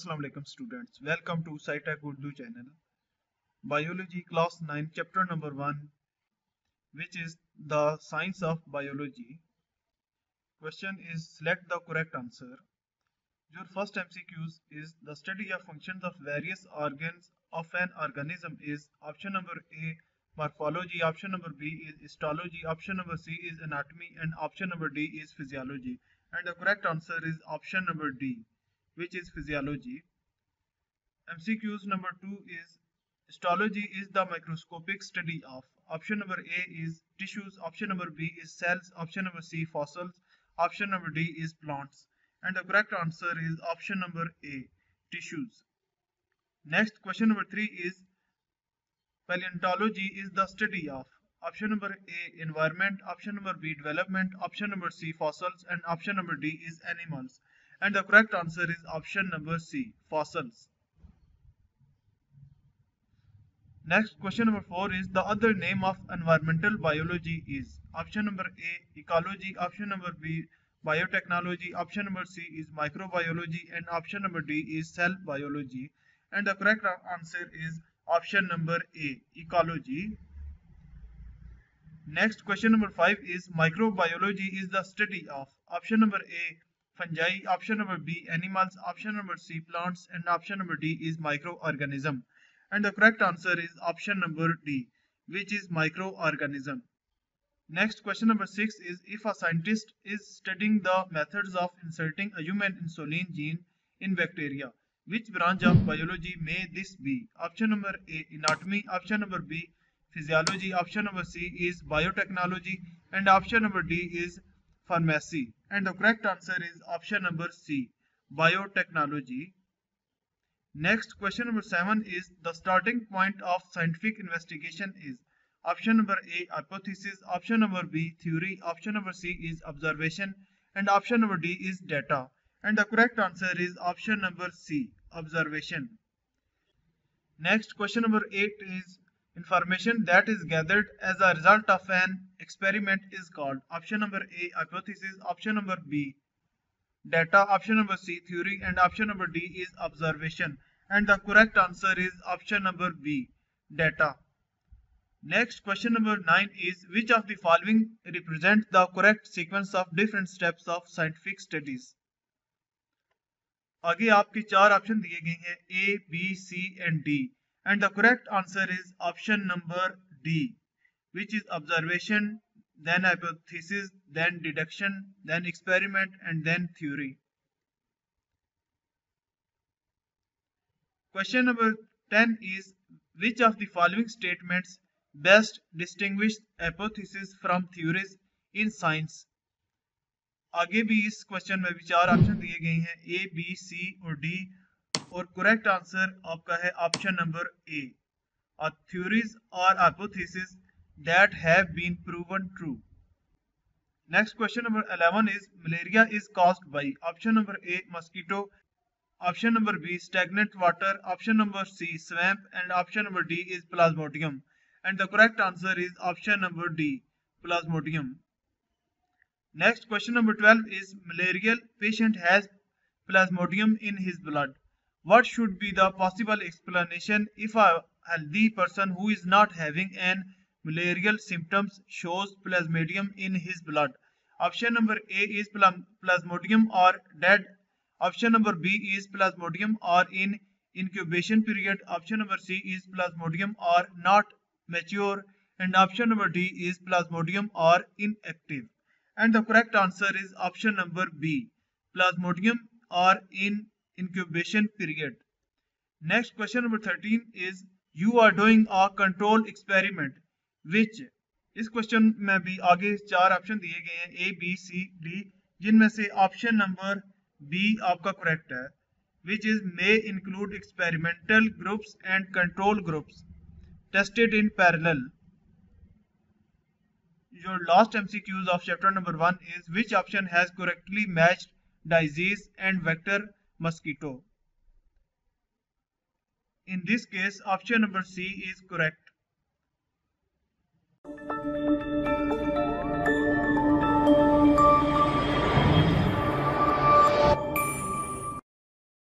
Assalamu alaikum students. Welcome to SciTech Urdu channel. Biology class 9 chapter number 1 which is the science of biology. Question is select the correct answer. Your first MCQs is the study of functions of various organs of an organism is option number A morphology, option number B is histology, option number C is anatomy and option number D is physiology. And the correct answer is option number D which is physiology. MCQs number 2 is histology is the microscopic study of. Option number A is tissues, option number B is cells, option number C fossils, option number D is plants. And the correct answer is option number A tissues. Next question number 3 is paleontology is the study of. Option number A environment, option number B development, option number C fossils and option number D is animals and the correct answer is option number C fossils. Next question number 4 is the other name of environmental biology is option number A ecology option number B biotechnology option number C is microbiology and option number D is cell biology and the correct answer is option number A ecology. Next question number 5 is microbiology is the study of option number A fungi, option number B animals, option number C plants and option number D is microorganism. And the correct answer is option number D which is microorganism. Next question number 6 is if a scientist is studying the methods of inserting a human insulin gene in bacteria, which branch of biology may this be? Option number A anatomy, option number B physiology, option number C is biotechnology and option number D is pharmacy. And the correct answer is option number C biotechnology. Next question number 7 is the starting point of scientific investigation is option number A hypothesis, option number B theory, option number C is observation. And option number D is data. And the correct answer is option number C observation. Next question number 8 is Information that is gathered as a result of an experiment is called option number A hypothesis, option number B data, option number C theory and option number D is observation and the correct answer is option number B data. Next question number 9 is which of the following represent the correct sequence of different steps of scientific studies. आगे आपके चार option दिए गए हैं A B C and D And the correct answer is option number D, which is observation, then hypothesis, then deduction, then experiment, and then theory. Question number 10 is which of the following statements best distinguish hypothesis from theories in science? आगे भी इस question में भी चार option दिए गए हैं A B सी और डी और करेक्ट आंसर आपका है ऑप्शन नंबर ए थ्योरीज और hypothesis that have been proven true next question number 11 is malaria is caused by option number A mosquito option number B stagnant water option number C swamp and option number D is plasmodium and the correct answer is option number D plasmodium next question number 12 is malarial patient has plasmodium in his blood what should be the possible explanation if a healthy person who is not having an malarial symptoms shows plasmodium in his blood? Option number A is plasmodium or dead. Option number B is plasmodium or in incubation period. Option number C is plasmodium or not mature. And option number D is plasmodium or inactive. And the correct answer is option number B. Plasmodium or in incubation period. Next question number 13 is you are doing a control experiment which इस question में भी आगे चार option दिए गए हैं A B C D जिनमें से ऑप्शन नंबर बी आपका करेक्ट है which is may include experimental groups and control groups tested in parallel. Your last MCQs of chapter number 1 is which option has correctly matched disease and vector mosquito. In this case, option number C is correct.